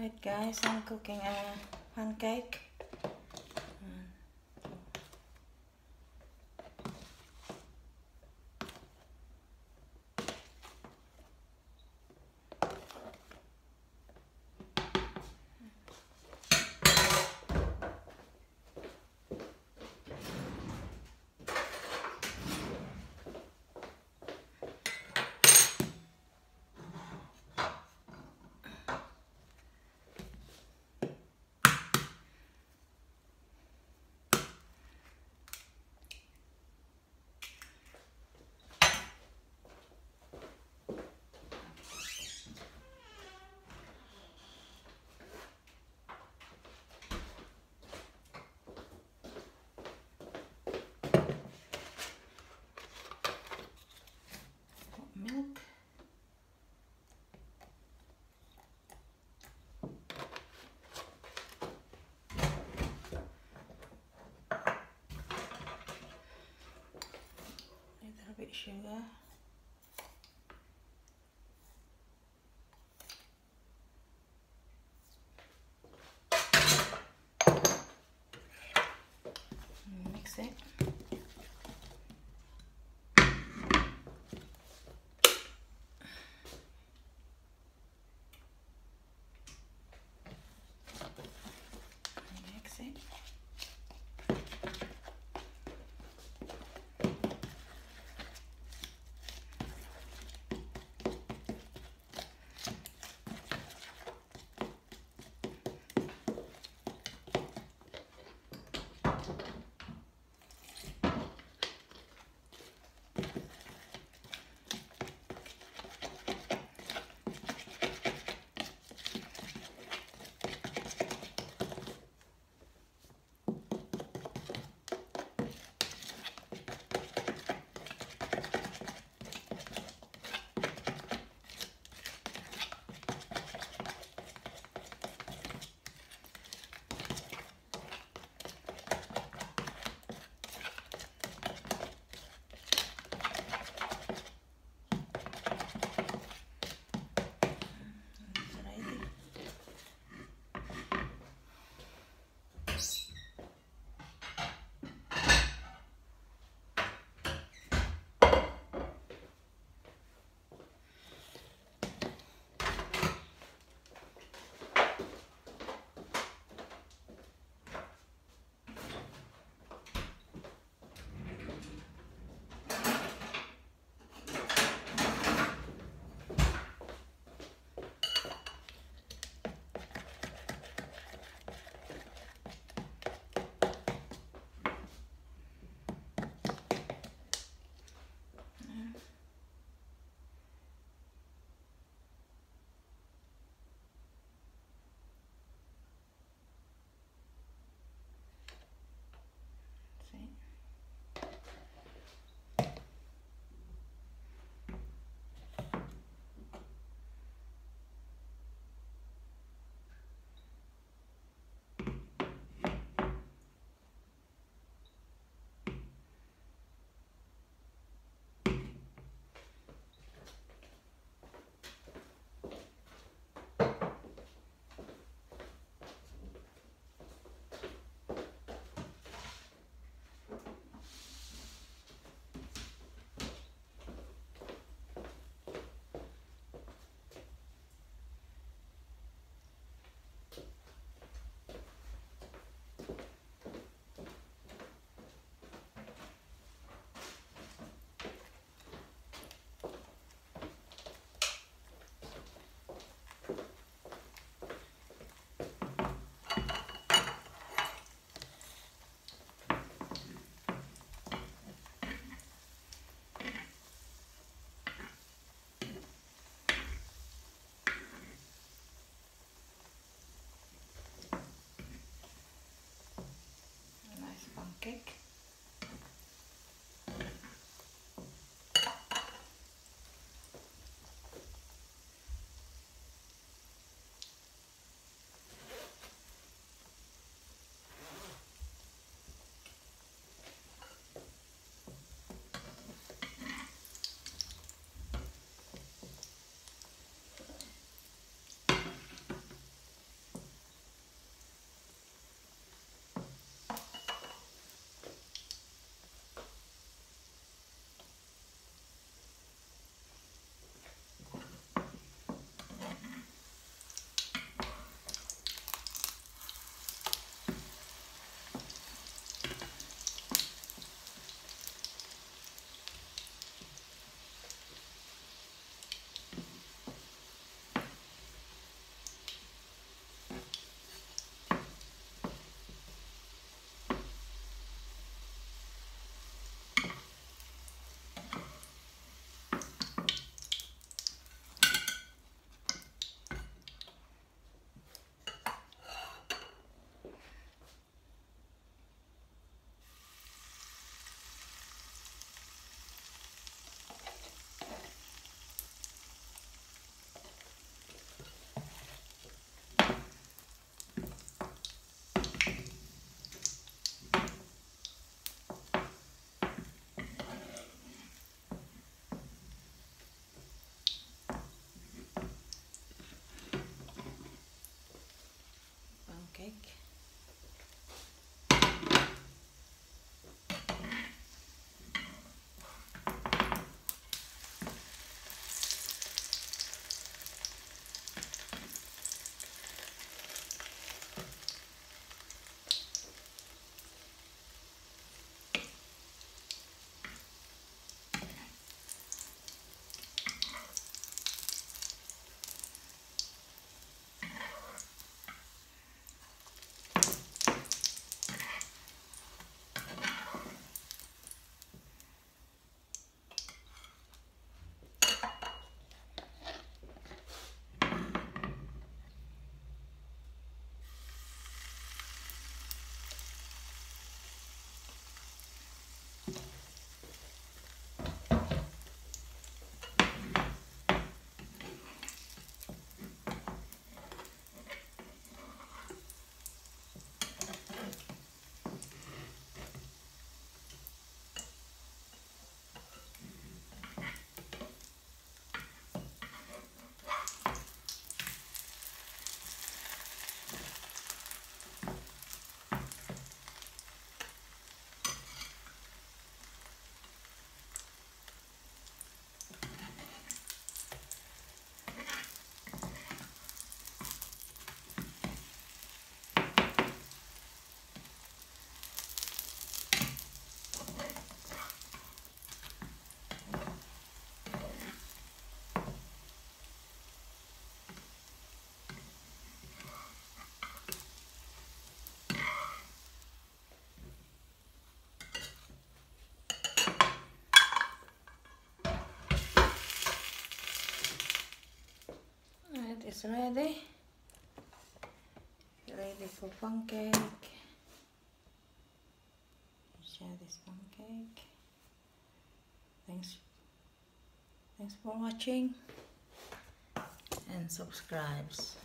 Right guys, I'm cooking a pancake. 是个 ready. Ready for pancake. Share this pancake. Thanks. Thanks for watching and subscribes.